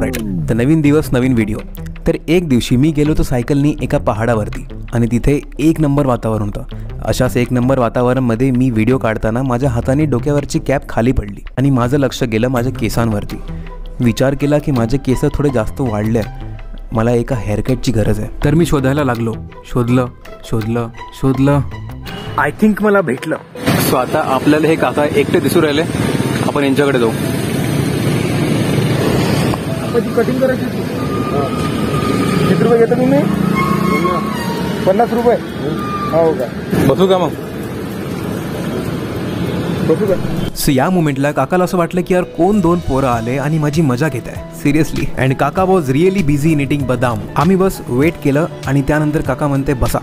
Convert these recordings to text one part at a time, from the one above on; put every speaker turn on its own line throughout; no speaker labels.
Right. तर नवीन दिवस नवीन video तर एक दिवशी मी गेलो होतो सायकलनी एका पहाडावरती. आणि तिथे एक नंबर वातावरण होतं. अशाच एक नंबर वातावरणमध्ये मी व्हिडिओ काढताना माझ्या हाताने डोक्यावरची कॅप खाली पडली. आणि माझं लक्ष गेलं माझ्या केसांवरती. विचार केला की माझे केस थोडे जास्त वाढले मला एका हेअरकटची गरज आहे. तर मी शोधायला लागलो. शोधलं शोधलं शोधलं. आय थिंक मला भेटलं. सो आता आपल्याला हे काका एकटे दिसू राहिले. आपण यांच्याकडे जाऊ.
कटिंग करायची किती रुपये घेता तुम्ही? पन्नास रुपये. हो का?
बसू का मग?
बसू का?
सो या मुमेंटला काकाला असं वाटलं की यार कोण दोन पोरं आले आणि माझी मजा घेत आहे. सिरियसली अँड काका was really busy in eating बदाम. आम्ही बस वेट केलं आणि त्यानंतर काका म्हणते बसा.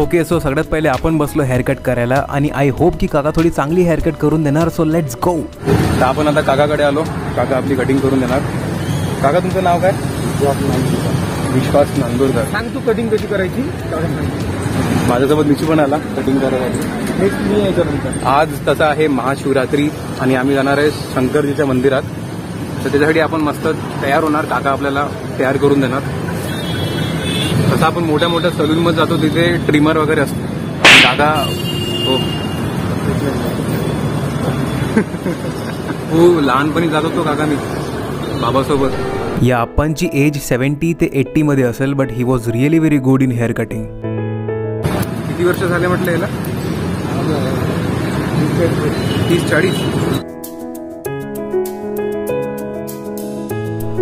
ओके सो सगळ्यात पहिले आपण बसलो हेअरकट करायला आणि आय होप की काका थोडी चांगली हेअरकट करून देणार सो लेट्स गो तर आपण आता काकाकडे आलो. काका आपली कटिंग करून देणार. काका तुमचं नाव काय? विश्वास नांदूरकर.
सांग तू कटिंग कशी करायची?
माझ्यासोबत मिची पण आला कटिंग करायला. आज तसं आहे महाशिवरात्री आणि आम्ही जाणार आहे शंकरजीच्या मंदिरात. तर त्याच्यासाठी आपण मस्त तयार होणार. काका आपल्याला तयार करून देणार. तसं आपण मोठ्या मोठ्या सलूनमध्ये जातो तिथे ट्रिमर वगैरे असतो. काका हो. हो लहानपणी जात होतो काका मी बाबासोबत. या आप्पांची एज सेव्हन्टी ते एट्टी मध्ये असेल but he was really very good in hair cutting किती वर्ष झाले म्हटलं याला? तीस चाळीस.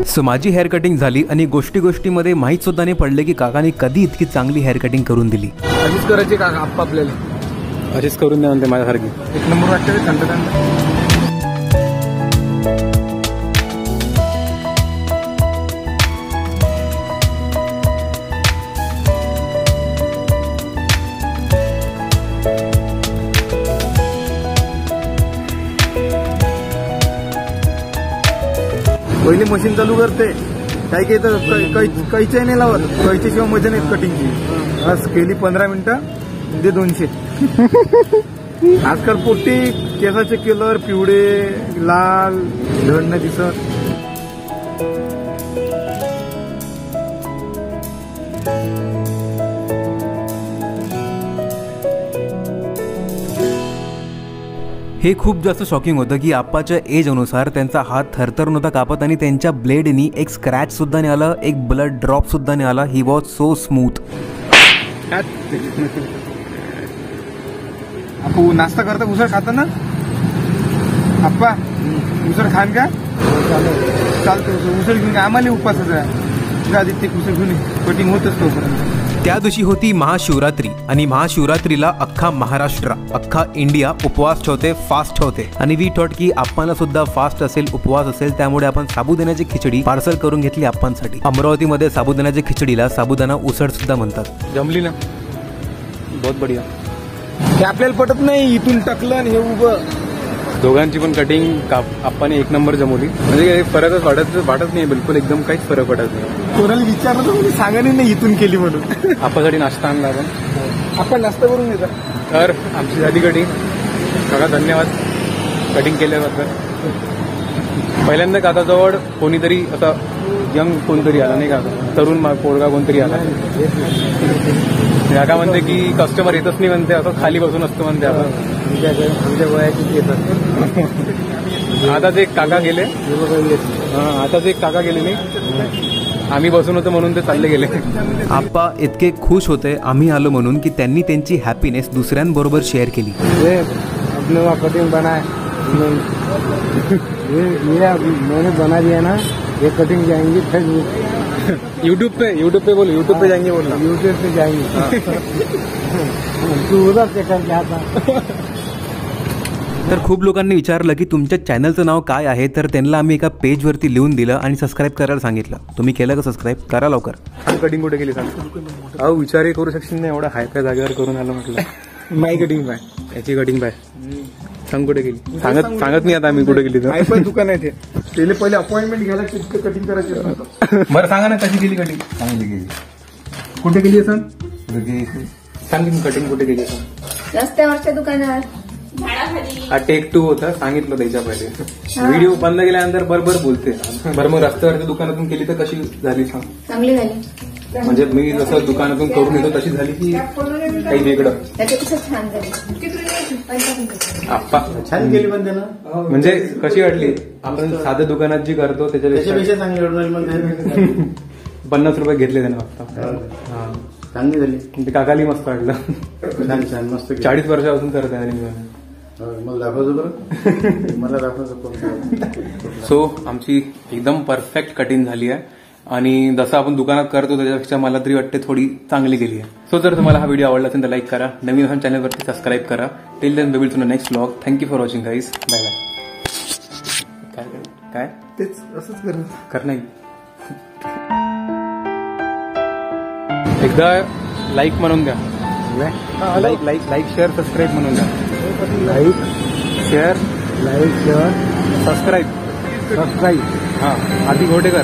सो माझी हेअर कटिंग झाली आणि गोष्टी गोष्टीमध्ये माहीत सुद्धा नाही पडले की काकाने कधी इतकी चांगली हेअर कटिंग करून दिली.
करायची का आप्पा आपल्याला?
अशीच करून द्या म्हणते माझ्यासारखी.
एक नंबर वाटतं पहिले मशीन चालू करते. काही काही तर कैच्या नाही लावत. कैच्याशिवाय मजा नाही कटिंगची बस केली पंधरा मिनिटं दे दोनशे. आजकाल पोट्टी केसाचे कलर पिवळे लाल धड नाही दिसत.
हे खूप जास्त शॉकिंग होतं की आप्पाच्या एज अनुसार त्यांचा हात थरथर नव्हता कापत आणि त्यांच्या ब्लेडनी एक स्क्रॅच सुद्धा नाही आला एक ब्लड ड्रॉप सुद्धा नाही आला ही वॉज सो स्मूथ
नाश्ता करता उसळ खाता ना? आप्पा उसळ खान का? चालतं उसळ उसळ घेऊन आम्हाला उपवासाचा आदित्य उसळ घेऊन कटिंग होतच तोपर्यंत.
त्या दिवशी होती महाशिवरात्री आणि महाशिवरात्रीला अख्खा महाराष्ट्र अख्खा इंडिया उपवास ठेवते फास्ट ठेवते. आणि वी थॉट की आप्पांना सुद्धा फास्ट असेल उपवास असेल त्यामुळे आपण साबुदाण्याची खिचडी पार्सल करून घेतली आप्पांसाठी अमरावतीमध्ये साबुदाण्याच्या खिचडीला साबुदाणा उसळ सुद्धा म्हणतात. जमली ना. बहुत बढिया.
हे आपल्याला पटत नाही इथून टाकलं आणि हे उभं.
दोघांची पण कटिंग आप्पाने एक नंबर जमवली. म्हणजे काही फरकच वाटत वाटत नाही बिलकुल एकदम काहीच फरक वाटत नाही
कोणाला विचारलं तर म्हणजे सांगाने नाही इथून केली म्हणून.
आप्पासाठी नाश्ता आणला आपण.
आपण नाश्ता करून घेता
तर आमची झाली कटिंग काका धन्यवाद. कटिंग केल्याबद्दल. पहिल्यांदा काकाजवळ कोणीतरी आता यंग कोणतरी आला नाही का? तरुण पोरगा कोणतरी आला. काका म्हणते की कस्टमर येतच नाही म्हणते असं खाली बसून असतो म्हणते आता.
आमच्या वयाची येतात.
आता ते काका गेले हा, आता ते काका गेले नाही आम्ही बसून होतो म्हणून ते चालले गेले. आप्पा इतके खुश होते आम्ही आलो म्हणून की त्यांनी त्यांची हॅपीनेस दुसऱ्यांबरोबर शेअर केली.
ये अपने वहाँ कटिंग बनाए ये ये अभी मैंने बना दिया ना ये कटिंग जाएंगे फेसबुक
यूट्यूब पे यूट्यूब पे बोलो यूट्यूब पे जाएंगे बोलना।
यूट्यूब पे जाएंगे। तू उधर
तर खूप लोकांनी विचारलं की तुमच्या चॅनलचं नाव काय आहे तर त्यांना आम्ही एका पेजवरती लिहून दिलं आणि सबस्क्राईब करायला सांगितलं. तुम्ही केलं का सबस्क्राईब करा लवकर. कटिंग कुठे केली सांग? अहो विचारही करू शकशील नाही एवढा हाय काय जागेवर करून आलं म्हटलं.
माई कटिंग बाय
याची कटिंग पाय. सांग कुठे गेली? सांगत सांगत नाही आता आम्ही कुठे गेली
हाय फाय दुकान आहे ते. त्याला पहिले अपॉइंटमेंट घ्यायला तिथे कटिंग करायची असतं.
बरं सांगा ना कशी केली कटिंग
चांगली गेली
कुठे गेली आहे सांग
म्हणजे
सांग की कटिंग कुठे केली सांग
रस्त्यावरच्या दुकानावर.
हा टेक टू होता सांगितलं त्याच्या पहिले. व्हिडिओ बंद केल्यानंतर बरोबर बोलते. बरं मग रस्त्यावरती दुकानातून केली तर कशी झाली सांग?
चांगली झाली.
म्हणजे मी जसं दुकानातून करून येतो तशी झाली की काही वेगळं.
त्याच्यापेक्षा छान झाली.
आप्पा
छान केली पण त्यानं.
म्हणजे कशी वाटली? आपण साध्या दुकानात जी करतो त्याच्यापेक्षा
चांगली.
पन्नास रुपये घेतले त्याने फक्त. हा.
चांगली झाली.
ते काकाली मस्त वाटलं.
छान छान मस्त केली.
चाळीस वर्षापासून करत आहे मी.
हो, मला दाखवतो बरं. मला दाखवतो कोण
सो आमची एकदम परफेक्ट कटिंग झाली आहे. आणि जसं आपण दुकानात करतो त्याच्यापेक्षा मला तरी वाटते थोडी चांगली गेली आहे. सो जर तुम्हाला हा व्हिडिओ आवडला असेल तर लाईक करा. नवीन असेल चॅनलवरती सबस्क्राईब करा. Till then will to next vlog thank you for watching guys bye bye काय काय?
तेच असंच कर
कर नाही एकदा लाईक म्हणून द्या like like like share subscribe म्हणून द्या
like
share
like share
subscribe
subscribe
हा. आधी घोटेकर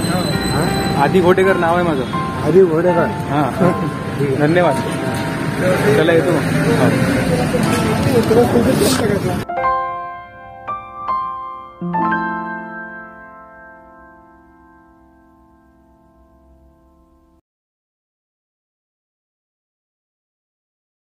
आधी घोटेकर नाव आहे माझं.
आधी घोडेकर.
हा. धन्यवाद. चला येतो. मग.